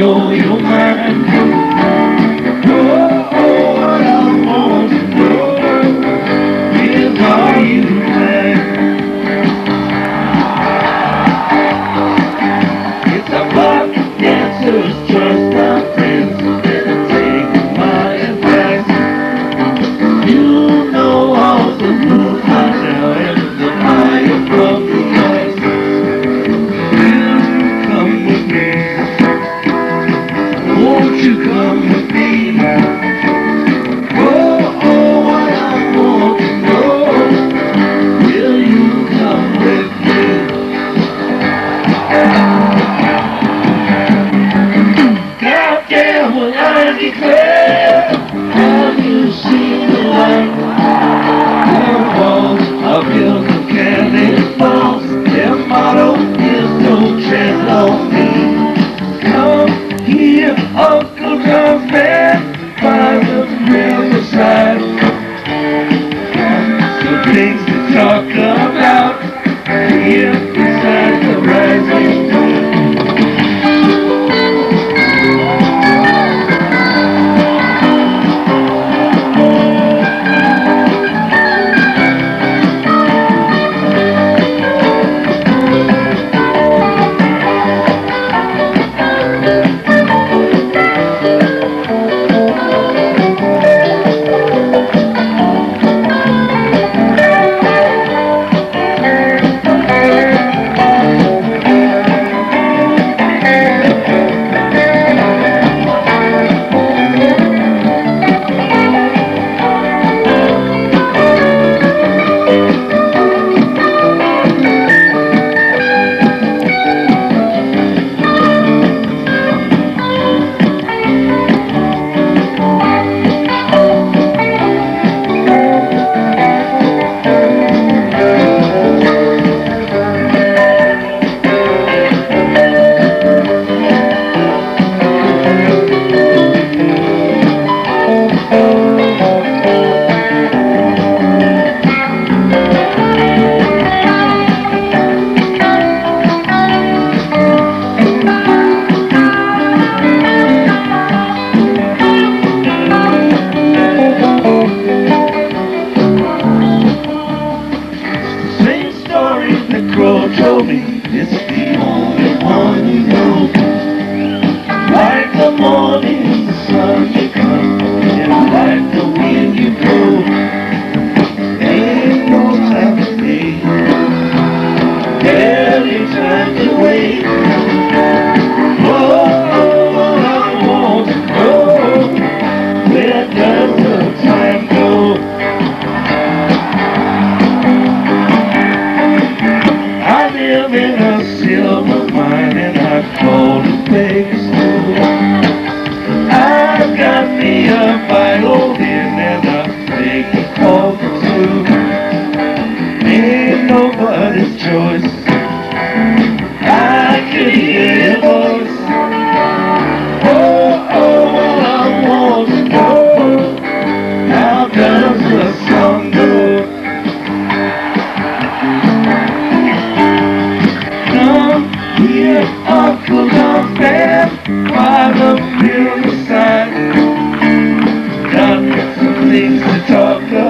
Go you're. Live talk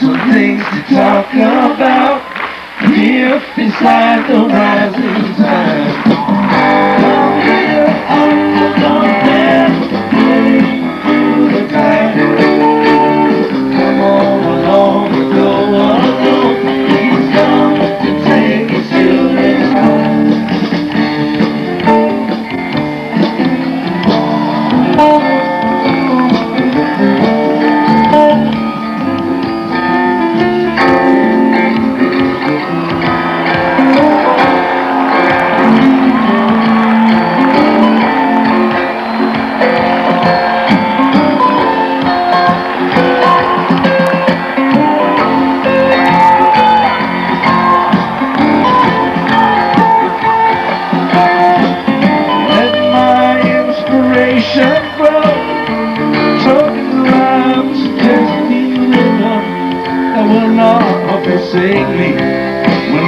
Some things to talk about. Deep inside the rising tide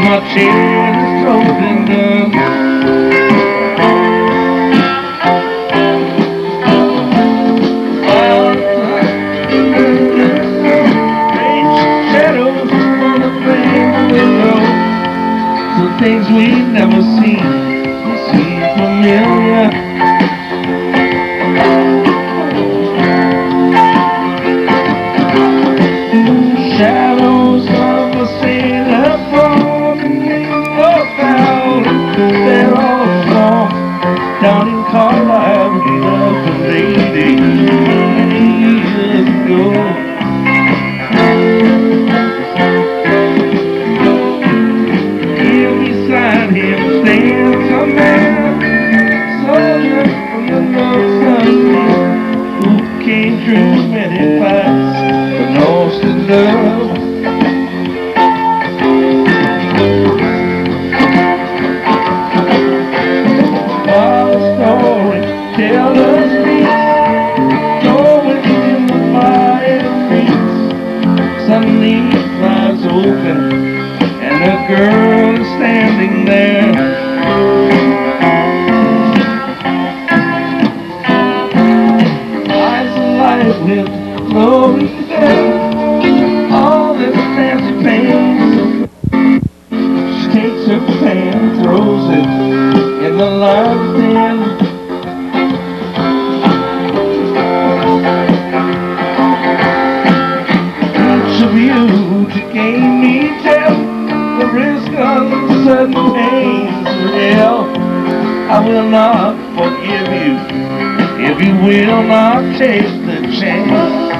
my. Strange shadows on the window. Things we've never seen Eyes with glory there. All this fancy pain. She takes her fan, throws it in the lion's den. Each of you to gain me tell the risk of sudden pains real. I will not forgive you if you will not take chance.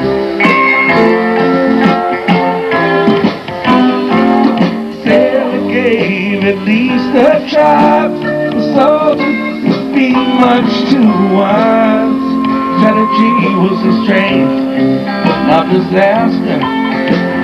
Sailor gave at least a try. The soldier would be much too wise. Strategy was a strength, not disaster.